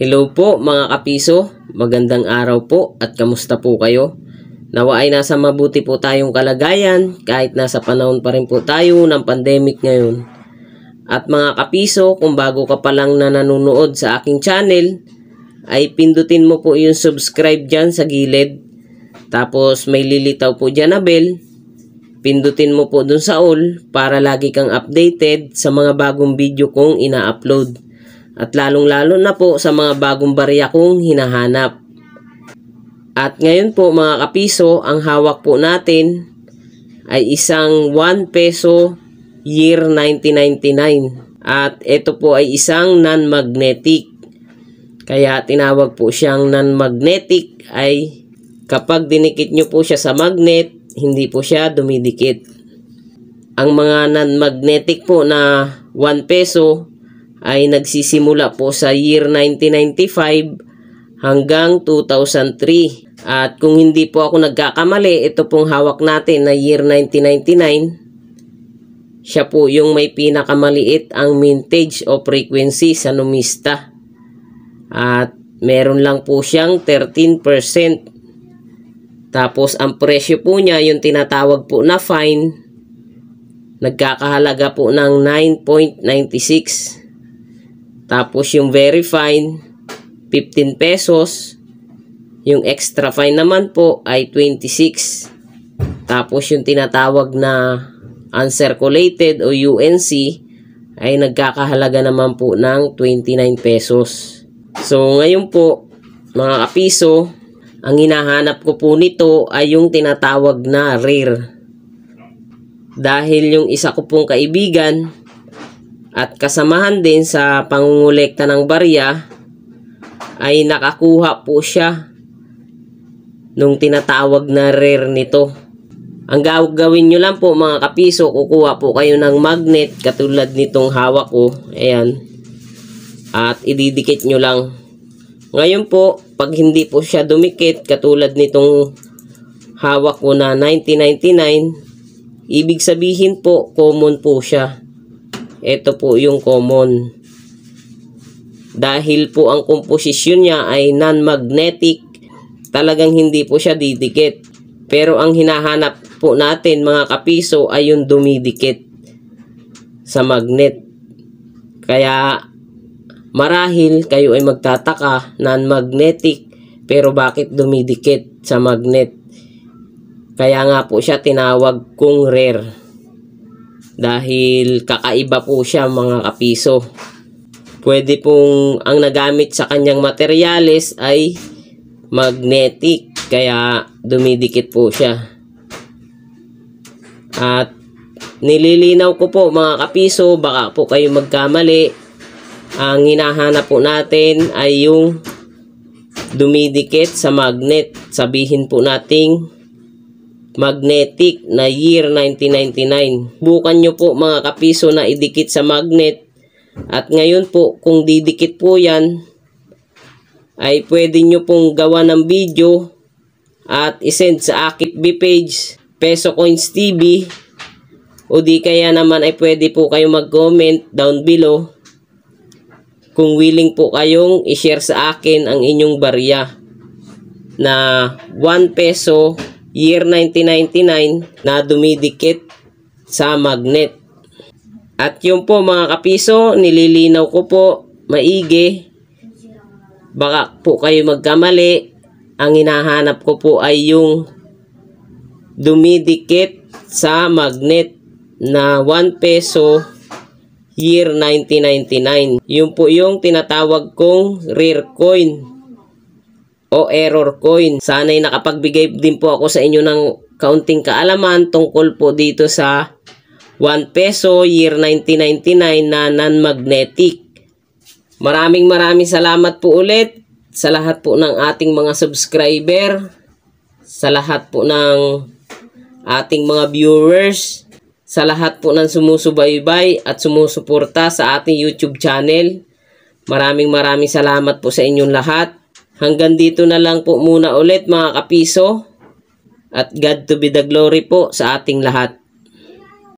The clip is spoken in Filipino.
Hello po mga kapiso, magandang araw po at kamusta po kayo? Nawa ay nasa mabuti po tayong kalagayan kahit nasa panahon pa rin po tayo ng pandemic ngayon. At mga kapiso, kung bago ka pa lang na nanonood sa aking channel, ay pindutin mo po yung subscribe dyan sa gilid. Tapos may lilitaw po dyan na bell. Pindutin mo po dun sa all para lagi kang updated sa mga bagong video kong ina-upload. At lalong-lalo na po sa mga bagong barya kong hinahanap. At ngayon po mga kapiso, ang hawak po natin ay isang 1 peso year 1999. At ito po ay isang non-magnetic. Kaya tinawag po siyang non-magnetic ay kapag dinikit nyo po siya sa magnet, hindi po siya dumidikit. Ang mga non-magnetic po na 1 peso ay nagsisimula po sa year 1995 hanggang 2003. At kung hindi po ako nagkakamali, ito pong hawak natin na year 1999. Siya po yung may pinakamaliit ang mintage o frequency sa numista. At meron lang po siyang 13%. Tapos ang presyo po niya, yung tinatawag po na fine, nagkakahalaga po ng 9.96. Tapos yung very fine, 15 pesos. Yung extra fine naman po ay 26. Tapos yung tinatawag na uncirculated o UNC ay nagkakahalaga naman po ng 29 pesos. So ngayon po mga kapiso, ang hinahanap ko po nito ay yung tinatawag na rare. Dahil yung isa ko pong kaibigan at kasamahan din sa pangungulekta ng barya ay nakakuha po siya nung tinatawag na rare nito. Ang gagawin nyo lang po mga kapiso, kukuha po kayo ng magnet katulad nitong hawak ko. Ayan. At ididikit nyo lang. Ngayon po, pag hindi po siya dumikit katulad nitong hawak ko na 1999, ibig sabihin po common po siya. Ito po yung common. Dahil po ang komposisyon niya ay non-magnetic, talagang hindi po siya didikit. Pero ang hinahanap po natin mga kapiso ay yung dumidikit sa magnet. Kaya marahil kayo ay magtataka non-magnetic pero bakit dumidikit sa magnet? Kaya nga po siya tinawag kong rare. Dahil kakaiba po siya mga kapiso. Pwede pong ang nagamit sa kanyang materyales ay magnetic. Kaya dumidikit po siya. At nililinaw ko po mga kapiso, baka po kayo magkamali. Ang hinahanap po natin ay yung dumidikit sa magnet. Sabihin po nating magnetic na year 1999. Bukan nyo po mga kapiso na idikit sa magnet. At ngayon po, kung didikit po yan, ay pwede nyo pong gawa ng video at isend sa Akit B page, Peso Coins TV, o di kaya naman ay pwede po kayo mag-comment down below kung willing po kayong i-share sa akin ang inyong barya na 1 peso year 1999 na dumidikit sa magnet. At yung po mga kapiso, nililinaw ko po maigi. Baka po kayo magkamali. Ang hinahanap ko po ay yung dumidikit sa magnet na 1 peso year 1999. Yun po yung tinatawag kong rare coin o error coin. Sana'y nakapagbigay din po ako sa inyo ng kaunting kaalaman tungkol po dito sa 1 peso year 1999 na non-magnetic. Maraming maraming salamat po ulit sa lahat po ng ating mga subscriber, sa lahat po ng ating mga viewers, sa lahat po ng sumusubaybay at sumusuporta sa ating YouTube channel. Maraming maraming salamat po sa inyong lahat. Hanggang dito na lang po muna ulit mga kapiso. At God to be the glory po sa ating lahat.